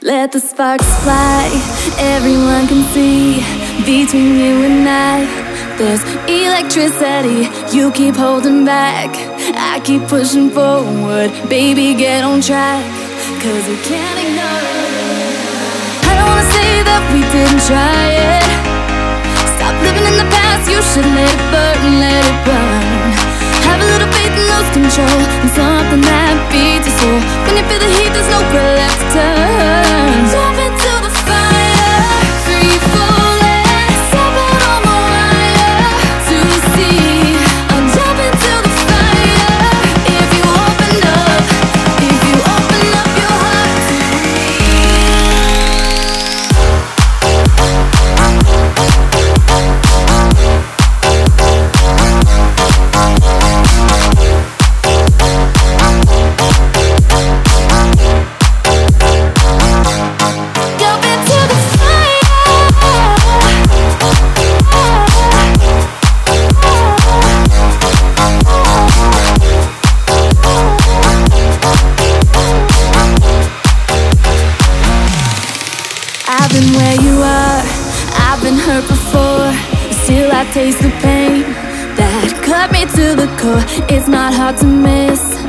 Let the sparks fly, everyone can see Between you and I, there's electricity. You keep holding back, I keep pushing forward. Baby, get on track, cause we can't ignore it. I don't wanna say that we didn't try it. Stop living in the past, you should let it burn, let it burn Have a little faith and lose control And something that beats your soul When you feel the heat, there's nowhere left where you are, I've been hurt before. Still, I taste the pain that cut me to the core. It's not hard to miss.